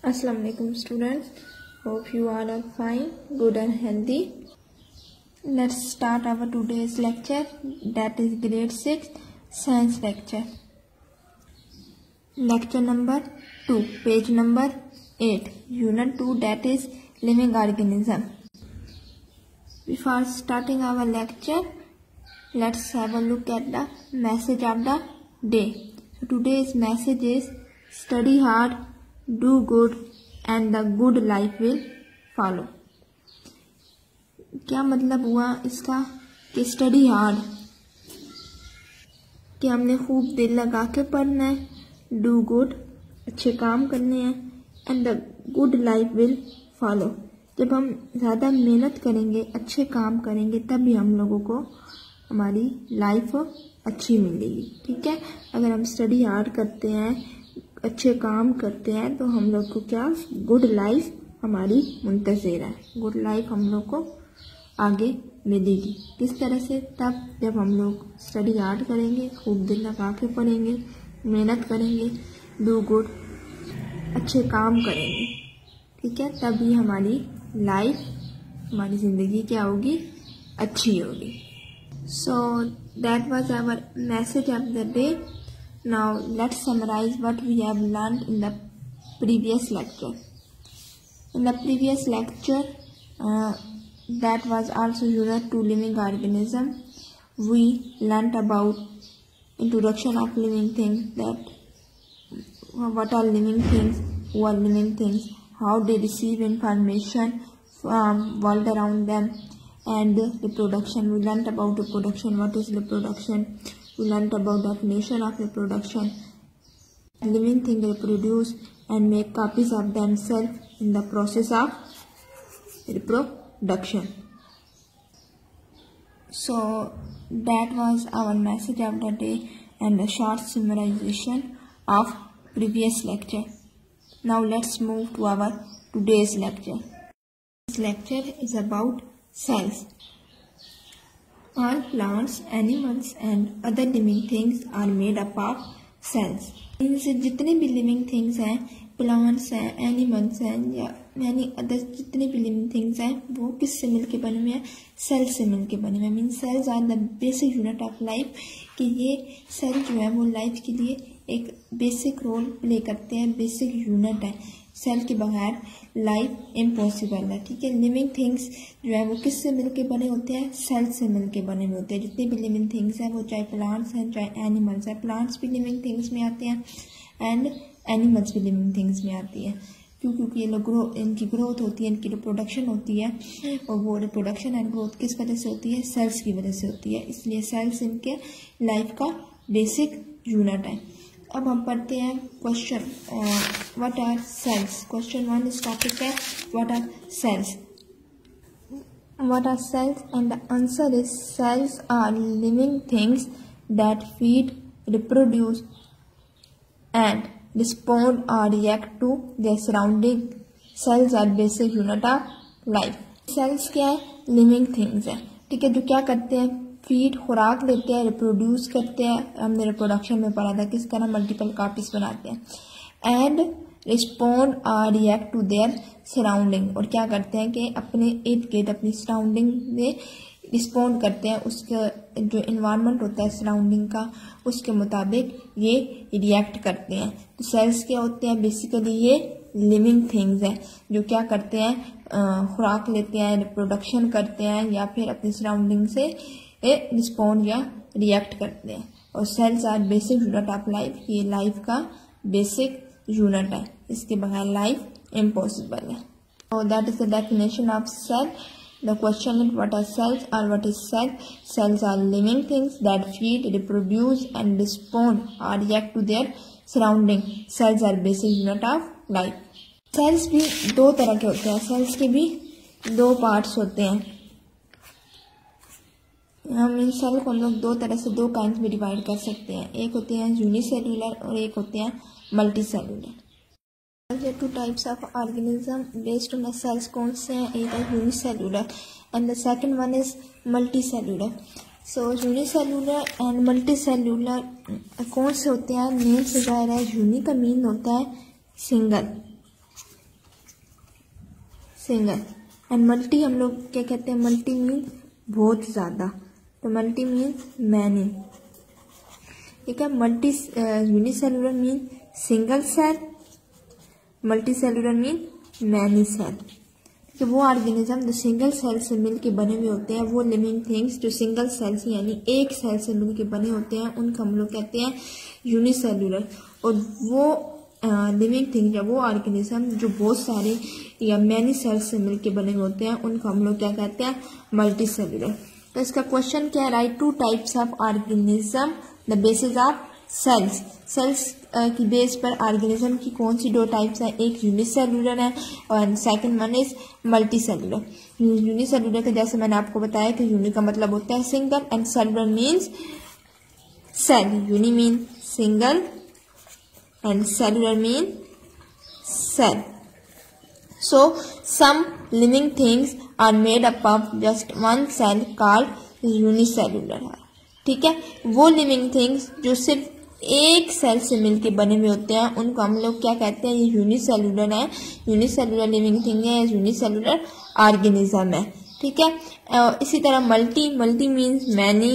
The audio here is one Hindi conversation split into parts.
Assalamu alaikum students, hope you are all fine, good and healthy. Let's start our today's lecture, that is grade 6 science lecture. Lecture number 2, page number 8, unit 2, that is living organism. Before starting our lecture, let's have a look at the message of the day. Today's message is study hard, do good and the good life will follow क्या मतलब हुआ इसका कि स्टडी हार्ड कि हमने खूब दिल लगा के पढ़ना है डू गुड अच्छे काम करने हैं and the good life will follow जब हम ज़्यादा मेहनत करेंगे अच्छे काम करेंगे तभी हम लोगों को हमारी लाइफ अच्छी मिलेगी ठीक है अगर हम स्टडी हार्ड करते हैं अच्छे काम करते हैं तो हम लोग को क्या गुड लाइफ हमारी मुंतजर है गुड लाइफ हम लोग को आगे मिलेगी किस तरह से तब जब हम लोग स्टडी आर्ट करेंगे खूब दिल लगा के पढ़ेंगे मेहनत करेंगे डू गुड अच्छे काम करेंगे ठीक है तभी हमारी लाइफ हमारी ज़िंदगी क्या होगी अच्छी होगी so that was our message of the day Now let's summarize what we have learned in the previous lecture. In the previous lecture uh, that was also unit 2 living organism we learnt about introduction of living things that what are living things, who are living things, how they receive information from world around them and reproduction. We learnt about reproduction, what is reproduction, we learned about definition of reproduction. Living things reproduce and make copies of themselves in the process of reproduction. So that was our message of the day and a short summarization of previous lecture. Now let's move to our today's lecture. This lecture is about cells. All plants, animals and other living things are made up of cells. इनसे जितने भी लिविंग थिंग्स हैं प्लांट्स हैं एनिमल्स हैं या यानी अदर जितने भी लिविंग थिंग्स हैं वो किससे मिल के बने हुए हैं सेल से मिल के बने हुए हैं mean cells are the basic unit of life कि ये सेल जो है वो लाइफ के लिए एक बेसिक रोल प्ले करते हैं बेसिक यूनिट है सेल के बगैर लाइफ इम्पॉसिबल है ठीक है लिविंग थिंग्स जो है वो किससे मिल के बने होते हैं सेल से मिल के बने होते हैं जितने भी लिविंग थिंग्स हैं वो चाहे प्लांट्स हैं चाहे एनिमल्स हैं प्लांट्स भी लिविंग थिंग्स में आते हैं एंड एनिमल्स भी लिविंग थिंग्स में आती हैं क्यों क्योंकि ये लोग ग्रो इनकी ग्रोथ होती है इनकी रिप्रोडक्शन होती है और वो रिप्रोडक्शन एंड ग्रोथ किस वजह से होती है सेल्स की वजह से होती है इसलिए सेल्स इनके लाइफ का बेसिक यूनिट है अब हम पढ़ते हैं question what are cells question one इस टॉपिक है what are cells what are cells and the answer is cells are living things that feed reproduce and respond or react to their surrounding cells are basic unit of life cells क्या है लिविंग थिंग्स है ठीक है जो तो क्या करते हैं फीड खुराक लेते हैं रिप्रोड्यूस करते हैं हमने रिप्रोडक्शन में पढ़ा था किस तरह मल्टीपल कापीज बनाते हैं and respond or react to their surrounding और क्या करते हैं कि अपने इर्द गिर्द अपनी सराउंडिंग में रिस्पोंड करते हैं उसके जो इन्वायरमेंट होता है सराउंडिंग का उसके मुताबिक ये रिएक्ट करते हैं तो सेल्स क्या होते हैं बेसिकली ये लिविंग थिंग्स हैं जो क्या करते हैं खुराक लेते हैं रिप्रोडक्शन करते हैं या फिर अपनी सराउंडिंग से ये रिस्पॉन्ड या रिएक्ट करते हैं और cells are basic unit of life ये लाइफ का बेसिक यूनिट है इसके बगैर लाइफ इम्पॉसिबल है और that is the definition of cell the question is what are cells are what is cell cells are living things that feed reproduce and respond or react to their surrounding cells are basic unit of life cells भी दो तरह के होते हैं सेल्स के भी दो पार्ट्स होते हैं हम इन सेल को हम लोग दो तरह से दो काइंड में डिवाइड कर सकते हैं एक होते हैं यूनिसेलुलर और एक होते हैं multi cellular two types of organism based on the cells कौन से हैं एक है unicellular and the second one is multi cellular so unicellular and multi cellular कौन से होते हैं मेन से जाहिर है यूनिक का मीन होता है सिंगल सिंगल एंड मल्टी हम लोग क्या कहते हैं मल्टी मीन बहुत ज़्यादा तो मल्टी मीन्स मैनी ठीक है multi unicellular mean single cell multi cellular mean many cell ठीक है वो ऑर्गेनिज्म जो सिंगल सेल से मिल के बने हुए होते हैं वो लिविंग थिंग्स जो सिंगल सेल से यानी एक सेल से मिल के बने होते हैं उनको हम लोग कहते हैं यूनिसेलुलर और वो लिविंग uh, थिंग या वो ऑर्गेनिज्म जो बहुत सारे या मैनी सेल्स से मिलके बने होते हैं उनको हम लोग क्या कहते हैं मल्टी सेलुलर तो इसका क्वेश्चन क्या है write two types of organism the basis of cells cells की बेस पर ऑर्गेनिज्म की कौन सी दो टाइप्स हैं एक यूनिसेलुलर है और second one is multi cellular unicellular का जैसे मैंने आपको बताया कि यूनि का मतलब होता है single and cellular means cell uni mean single and cellular mean cell So some living things are made up of just one cell called unicellular. ठीक है वो लिविंग थिंग्स जो सिर्फ एक सेल से मिलके बने हुए होते हैं उनको हम लोग क्या कहते हैं ये यूनिसेलुलर है यूनिसेलुलर लिविंग थिंग है यूनिसेलुलर ऑर्गेनिज्म है ठीक है इसी तरह multi multi means many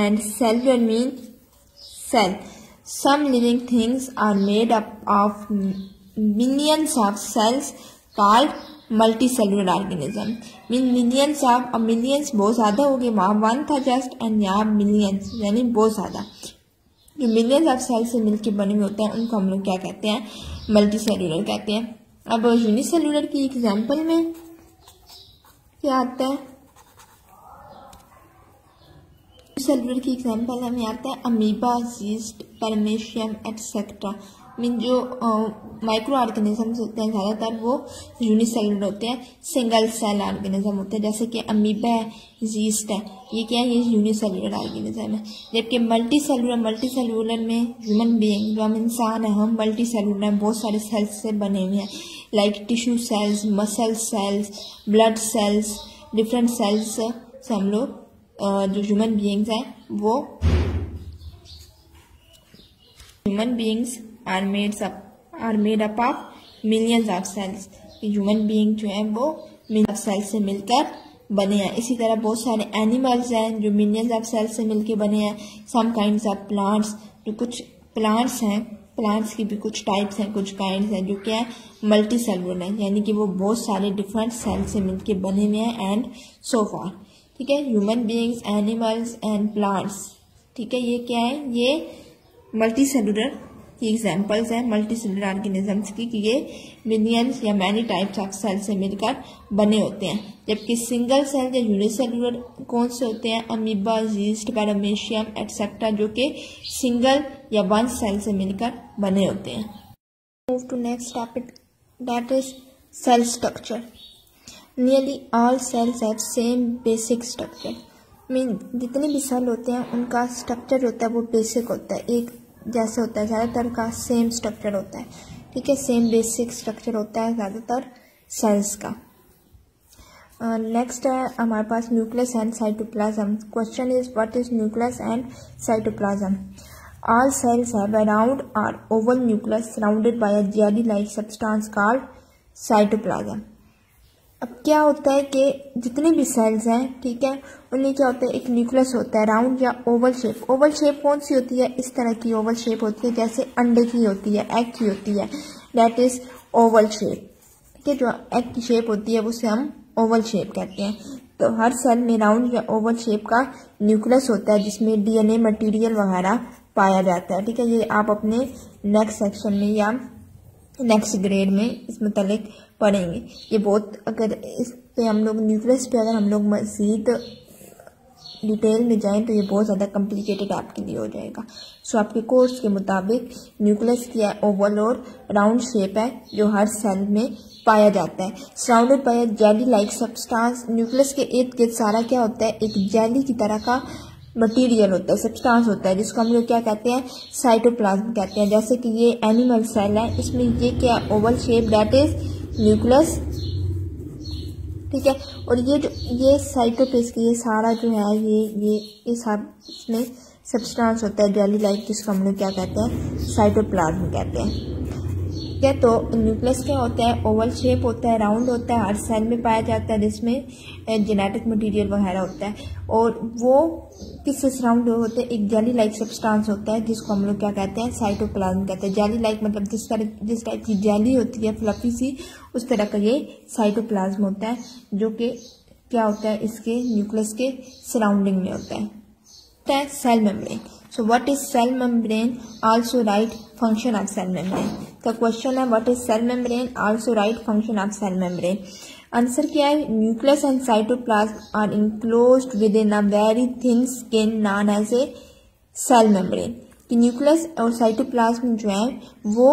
and cellular mean cell some living things are made up of millions of cells called multicellular organism mean millions of और uh, millions बहुत ज़्यादा हो गए वहाँ वन था जस्ट एंड यहाँ millions यानी बहुत ज़्यादा जो मिलियंस ऑफ सेल से मिलकर बने हुए होते हैं उनको हम लोग क्या कहते हैं मल्टी सेलुलर कहते हैं अब यूनिसेलुलर की एग्जांपल में क्या आता है सेलुलर की एग्जांपल हमें आता है amoeba yeast paramecium etcetera mean जो माइक्रो ऑर्गेनिजम्स होते हैं ज़्यादातर वो यूनिसेलुलर होते हैं सिंगल सेल ऑर्गेनिज्म होते हैं जैसे कि अमीबा है जीस्ट है ये क्या है ये यूनिसेलुलर ऑर्गेनिज्म है जबकि मल्टी सेलुलर मल्टी सेलुलर में ह्यूमन बीइंग जो हम इंसान हैं हम मल्टी सेलुलर हैं बहुत सारे सेल्स से बने हुए हैं like tissue cells muscle cells blood cells different cells से हम लोग जो ह्यूमन बींग्स हैं वो ह्यूमन बींग्स आर मेड सब are made up of millions of cells human being जो है वो मिलियन ऑफ सेल्स से मिलकर बने हैं इसी तरह बहुत सारे एनिमल्स हैं जो मिलियंस ऑफ सेल्स से मिलकर बने हैं सम काइंड ऑफ प्लांट्स जो कुछ प्लांट्स हैं प्लांट्स की भी कुछ टाइप्स हैं कुछ काइंड हैं जो क्या है मल्टी सेलुलर है यानी कि वो बहुत सारे डिफरेंट सेल से मिलकर बने हुए हैं एंड सो फॉर ठीक है human beings animals and plants ठीक है ये क्या है ये मल्टी सेलुलर की एग्जाम्पल्स हैं मल्टी सेलर ऑर्गेनिजम्स की कि ये मिलियंस या मैनी टाइप्स ऑफ सेल से मिलकर बने होते हैं जबकि सिंगल सेल या यूनिसेलुलर कौन से होते हैं अमीबा जीस्ट पैरामेशियम एट्सेट्रा जो कि सिंगल या वन सेल से मिलकर बने होते हैं move to next topic that is cell structure nearly all cells have same basic structure mean जितने भी सेल होते हैं उनका स्ट्रक्चर होता है वो बेसिक होता है एक जैसे होता है ज़्यादातर का सेम स्ट्रक्चर होता है ठीक है सेम बेसिक स्ट्रक्चर होता है ज़्यादातर सेल्स का नेक्स्ट uh, है हमारे पास nucleus and cytoplasm question is what is nucleus and cytoplasm all cells have around or oval nucleus surrounded by a jelly like substance called cytoplasm अब क्या होता है कि जितने भी सेल्स हैं ठीक है उनमें क्या होता है एक न्यूक्लियस होता है राउंड या ओवल शेप ओवल शेप कौन सी होती है इस तरह की ओवल शेप होती है जैसे अंडे की होती है एग की होती है डैट इज ओवल शेप ठीक है जो एग की शेप होती है उसे हम ओवल शेप कहते हैं तो हर सेल में राउंड या ओवल शेप का न्यूक्लियस होता है जिसमें डीएनए मटेरियल वगैरह पाया जाता है ठीक है ये आप अपने नेक्स्ट सेक्शन में या नेक्स्ट ग्रेड में इस मतलब पढ़ेंगे ये बहुत अगर इस पे हम लोग न्यूक्लियस पे अगर हम लोग मज़ीद डिटेल में जाएं तो ये बहुत ज़्यादा कम्प्लिकेटेड आपके लिए हो जाएगा सो आपके कोर्स के मुताबिक न्यूक्लियस की ओवल और राउंड शेप है जो हर सेल में पाया जाता है surrounded by jelly like substance nucleus के इर्द गिर्द सारा क्या होता है एक जेली की तरह का मटेरियल होता है सब्सटेंस होता है जिसको हम लोग क्या कहते हैं साइटोप्लाज्म कहते हैं जैसे कि ये एनिमल सेल है इसमें ये क्या oval shape that is nucleus ठीक है और ये जो ये साइटोपेस की ये सारा जो है ये ये ये सब इसमें सब्सटेंस होता है जेली लाइक जिसको हम लोग क्या कहते हैं साइटोप्लाज्म कहते हैं ठीक है तो न्यूक्लियस क्या होता है ओवल शेप होता है राउंड होता है हर सेल में पाया जाता है जिसमें जेनेटिक मटेरियल वगैरह होता है और वो किससे सराउंड होते हैं एक जेली लाइक सब्सटेंस होता है जिसको हम लोग क्या कहते हैं साइटोप्लाज्म कहते हैं जेली लाइक मतलब जिस तरह जिस टाइप की जेली होती है फ्लफी सी उस तरह का ये साइटोप्लाज्म होता है जो कि क्या होता है इसके न्यूक्लियस के सराउंडिंग में होता है the cell membrane. So what is cell membrane? Also write function of cell membrane. The question है what is cell membrane? Also write function of cell membrane. Answer क्या है nucleus and cytoplasm are enclose within a very thin skin known as a cell membrane कि न्यूक्लियस और साइटोप्लाज्म जो है वो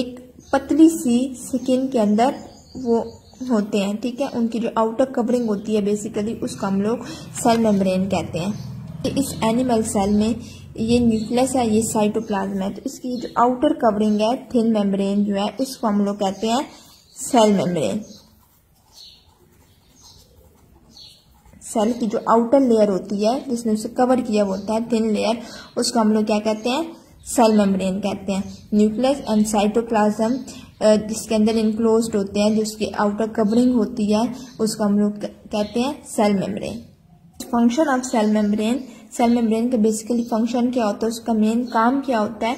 एक पतली सी स्किन के अंदर वो होते हैं ठीक है उनकी जो आउटर कवरिंग होती है बेसिकली उसको हम लोग सेल मेम्ब्रेन कहते हैं इस एनिमल सेल में ये न्यूक्लियस है ये साइटोप्लाज्म है तो इसकी जो आउटर कवरिंग है थिन मेम्ब्रेन जो है इसको हम लोग कहते हैं सेल मेम्ब्रेन सेल की जो आउटर लेयर होती है जिसने उसे कवर किया होता है थिन लेयर उसको हम लोग क्या कहते हैं सेल मेम्ब्रेन कहते हैं न्यूक्लियस एंड साइटोप्लाज्म जिसके अंदर इनक्लोज होते हैं जिसकी आउटर कवरिंग होती है उसको हम लोग कहते हैं cell membrane function of cell membrane cell membrane का बेसिकली फंक्शन क्या होता है उसका मेन काम क्या होता है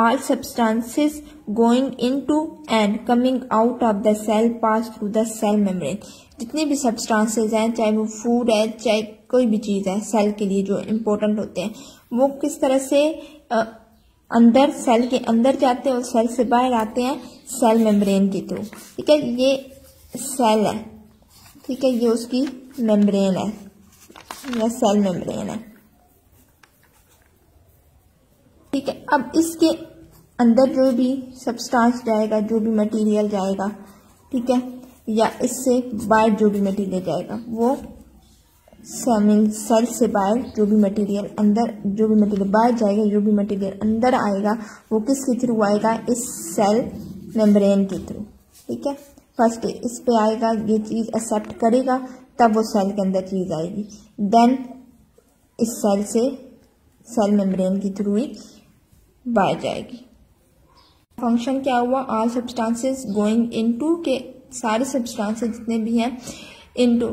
all substances going into and coming out of the cell pass through the cell membrane जितने भी सब्सटेंसेस हैं चाहे वो फूड है चाहे कोई भी चीज़ है सेल के लिए जो इम्पोर्टेंट होते हैं वो किस तरह से आ, अंदर सेल के अंदर जाते हैं और सेल से बाहर आते हैं सेल मेम्ब्रेन के थ्रू ठीक है ये सेल है ठीक है ये उसकी मेम्ब्रेन है या सेल मेम्ब्रेन है ठीक है अब इसके अंदर जो भी सब्सटेंस जाएगा जो भी मटेरियल जाएगा ठीक है या इससे बाहर जो भी मटेरियल जाएगा वो सेमिन सेल से बाहर जो भी मटेरियल अंदर जो भी मटेरियल बाहर जाएगा जो भी मटेरियल अंदर आएगा वो किसके थ्रू आएगा इस सेल मेम्ब्रेन के थ्रू ठीक है फर्स्ट इस पे आएगा ये चीज़ एक्सेप्ट करेगा तब वो सेल के अंदर चीज़ आएगी देन इस सेल से सेल मेम्ब्रेन के थ्रू ही बाय जाएगी फंक्शन क्या हुआ ऑल सब्सटेंसेस गोइंग इनटू के सारे सब्सटेंसेस जितने भी हैं इनटू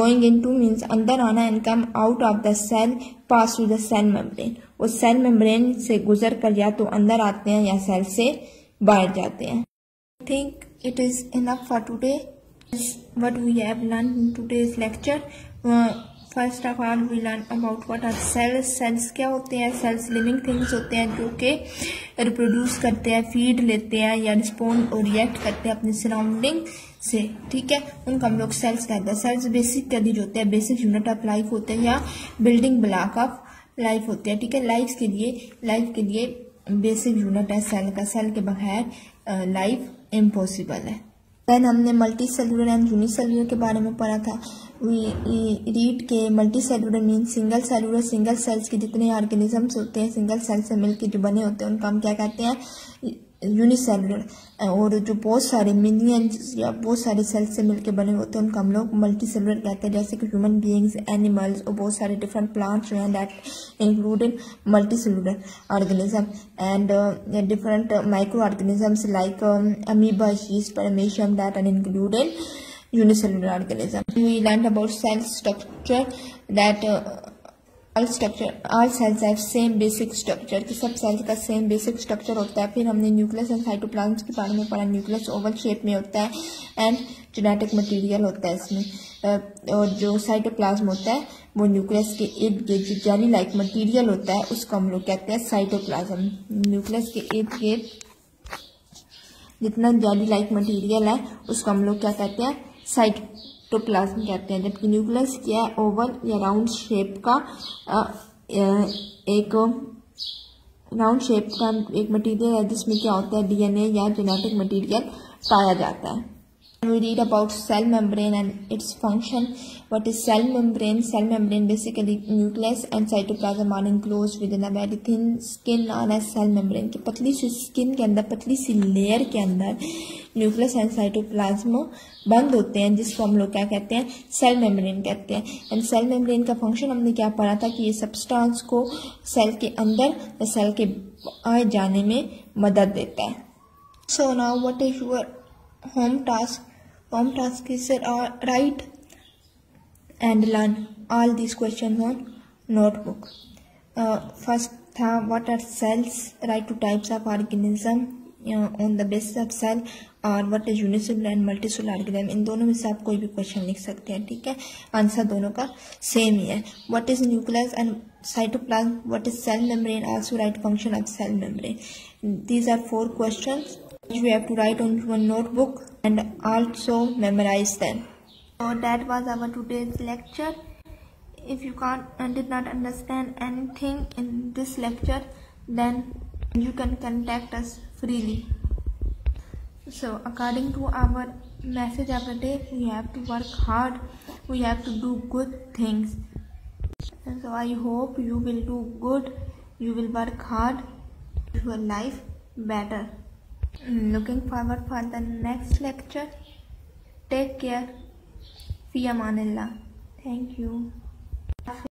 गोइंग इनटू मींस अंदर आना and come out of the cell pass to the cell membrane वो सेल मेम्ब्रेन से गुजर कर या तो अंदर आते हैं या सेल से बाहर जाते हैं think it is enough for today is what we have learned in today's lecture. Uh, first of all we learn about what are cells cells क्या होते हैं सेल्स लिविंग थिंग्स होते हैं जो कि रिप्रोड्यूस करते हैं फीड लेते हैं या रिस्पोंड और रिएक्ट करते हैं अपनी सराउंडिंग से ठीक है उनका हम लोग सेल्स कहते हैं सेल्स बेसिक क्या जो होते हैं बेसिक यूनिट ऑफ लाइफ होते हैं या बिल्डिंग ब्लॉक ऑफ लाइफ होते हैं ठीक है लाइफ के लिए लाइफ के लिए बेसिक यूनिट है सेल का सेल के बगैर लाइफ uh, इम्पॉसिबल है देन हमने multi cellular and uni cellular के बारे में पढ़ा था रीड के multi cellular mean single cellular single cells के जितने ऑर्गेनिजम्स होते हैं सिंगल सेल से मिलकर जो बने होते हैं उनको हम क्या कहते हैं यूनिसेलुलर और जो बहुत सारे मिनियंस या बहुत सारे सेल्स से मिलकर बने होते हैं उनको हम लोग मल्टी सेलुलर कहते हैं जैसे कि ह्यूमन बींग्स एनिमल्स और बहुत सारे डिफरेंट प्लांट्स हैं that including multi cellular organism and different micro organisms like amoeba शीज paramecium that are included unicellular organism. We learn about cell that all structure all cells have same basic structure कि सब सेल्स का सेम बेसिक स्ट्रक्चर होता है फिर हमने न्यूक्लियस एंड साइटोप्लाज्म के बारे में पढ़ा न्यूक्लियस ओवल शेप में होता है एंड जेनेटिक मटेरियल होता है इसमें और जो साइटोप्लाज्म होता है वो न्यूक्लियस के इर्द गिर्द जो जेली लाइक मटीरियल होता है उसको हम लोग कहते हैं साइटोप्लाज्म न्यूक्लियस के इर्द गिर्द जितना जेली लाइक मटीरियल है उसको हम लोग क्या कहते हैं साइट एक्टोप्लाज्म कहते हैं जबकि न्यूक्लियस क्या है ओवल या राउंड शेप का एक राउंड शेप का एक मटेरियल है जिसमें क्या होता है डीएनए या जेनेटिक मटेरियल पाया जाता है we read about cell membrane and its function what is cell membrane cell membrane basically nucleus and cytoplasm are enclosed within a very thin skin known as cell membrane ki patli si skin ke andar patli si layer ke andar nucleus and cytoplasm band hote hain jisko hum log kya kehte hain cell membrane kehte hain and cell membrane ka function humne kya padha tha ki ye substance ko cell ke andar ya cell ke aaye jaane mein madad deta hai so now what is your home task form task is uh, write and learn all these questions on notebook. Uh, first tha, what are cells? Write two types of organism uh, on the basis of cell और what is unicellular and multicellular organism इन दोनों में से आप कोई भी क्वेश्चन लिख सकते हैं ठीक है आंसर दोनों का सेम ही है what is nucleus and cytoplasm what is cell membrane also write function of cell membrane these are four questions we have to write on one notebook and also memorize them. So that was our today's lecture. If you can't and uh, did not understand anything in this lecture, then you can contact us freely. So according to our message of the day, we have to work hard. We have to do good things. And so I hope you will do good. You will work hard. Your life better. Looking forward for the next lecture take care फी अमान थैंक यू